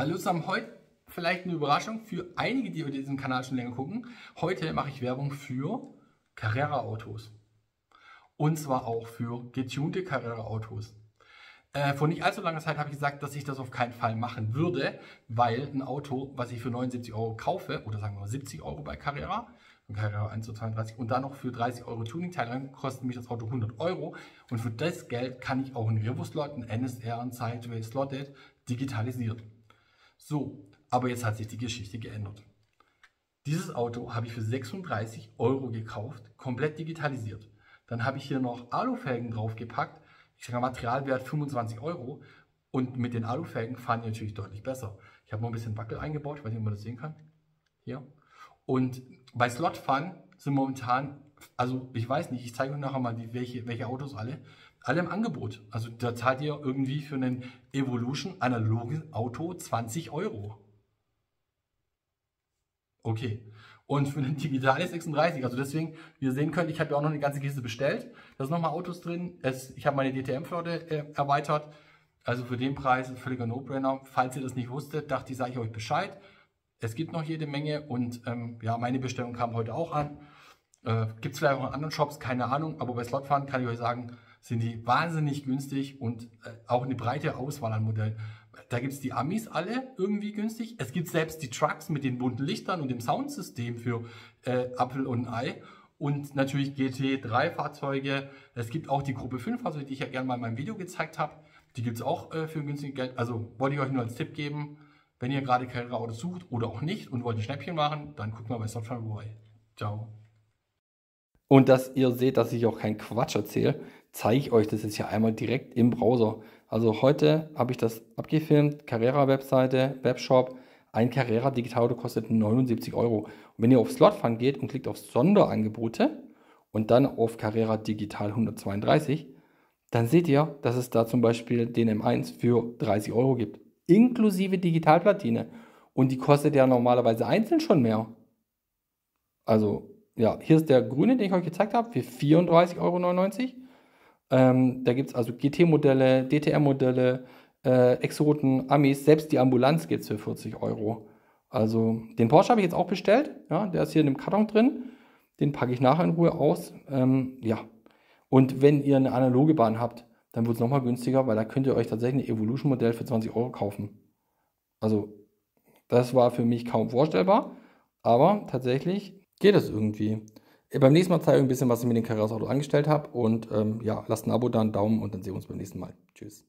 Hallo zusammen, heute vielleicht eine Überraschung für einige, die diesen Kanal schon länger gucken. Heute mache ich Werbung für Carrera-Autos. Und zwar auch für getunte Carrera-Autos. Äh, vor nicht allzu langer Zeit habe ich gesagt, dass ich das auf keinen Fall machen würde, weil ein Auto, was ich für 79 Euro kaufe, oder sagen wir mal 70 Euro bei Carrera, Carrera 1 zu 32 und dann noch für 30 Euro Tuning-Teil kostet mich das Auto 100 Euro und für das Geld kann ich auch einen Revo-Slot, einen NSR, einen Sideway Slotted digitalisieren. So, aber jetzt hat sich die Geschichte geändert. Dieses Auto habe ich für 36 Euro gekauft, komplett digitalisiert. Dann habe ich hier noch Alufelgen draufgepackt. Ich sage Materialwert 25 Euro. Und mit den Alufelgen fahren die natürlich deutlich besser. Ich habe noch ein bisschen Wackel eingebaut, ich weiß nicht, ob man das sehen kann. Hier. Und bei Slotfahren sind momentan, also ich weiß nicht, ich zeige euch nachher mal, die, welche, welche Autos alle, alle im Angebot. Also da zahlt ihr irgendwie für einen Evolution analogen Auto 20 Euro. Okay. Und für ein digitales 36, also deswegen, wie ihr sehen könnt, ich habe ja auch noch eine ganze Kiste bestellt. Da sind nochmal Autos drin. Es, ich habe meine DTM-Flotte äh, erweitert. Also für den Preis ein völliger No-Brainer. Falls ihr das nicht wusstet, dachte ich, sage ich euch Bescheid. Es gibt noch jede Menge und ähm, ja, meine Bestellung kam heute auch an. Äh, gibt es vielleicht auch in anderen Shops, keine Ahnung, aber bei Slotfahren kann ich euch sagen, sind die wahnsinnig günstig und äh, auch eine breite Auswahl an Modellen. Da gibt es die Amis alle irgendwie günstig. Es gibt selbst die Trucks mit den bunten Lichtern und dem Soundsystem für äh, Apfel und Ei. Und natürlich GT3-Fahrzeuge. Es gibt auch die Gruppe 5-Fahrzeuge, die ich ja gerne mal in meinem Video gezeigt habe. Die gibt es auch äh, für günstig Geld. Also wollte ich euch nur als Tipp geben, wenn ihr gerade Carrera-Autos sucht oder auch nicht und wollt ein Schnäppchen machen, dann guckt mal bei Software vorbei. Ciao. Und dass ihr seht, dass ich auch keinen Quatsch erzähle, zeige ich euch das jetzt hier einmal direkt im Browser. Also heute habe ich das abgefilmt, Carrera-Webseite, Webshop. Ein Carrera Digitalauto kostet 79 Euro. Und wenn ihr auf Slotfund geht und klickt auf Sonderangebote und dann auf Carrera Digital 132, dann seht ihr, dass es da zum Beispiel den M1 für 30 Euro gibt. Inklusive Digitalplatine. Und die kostet ja normalerweise einzeln schon mehr. Also ja, hier ist der grüne, den ich euch gezeigt habe, für 34,99 Euro. Ähm, da gibt es also GT-Modelle, DTM-Modelle, äh, Exoten, Amis, selbst die Ambulanz geht für 40 Euro. Also den Porsche habe ich jetzt auch bestellt. Ja, der ist hier in dem Karton drin. Den packe ich nachher in Ruhe aus. Ähm, ja. Und wenn ihr eine analoge Bahn habt, dann wird es nochmal günstiger, weil da könnt ihr euch tatsächlich ein Evolution-Modell für 20 Euro kaufen. Also, das war für mich kaum vorstellbar. Aber tatsächlich geht es irgendwie. Beim nächsten Mal zeige ich ein bisschen, was ich mit dem Carreras Auto angestellt habe. Und ähm, ja, lasst ein Abo da, einen Daumen und dann sehen wir uns beim nächsten Mal. Tschüss.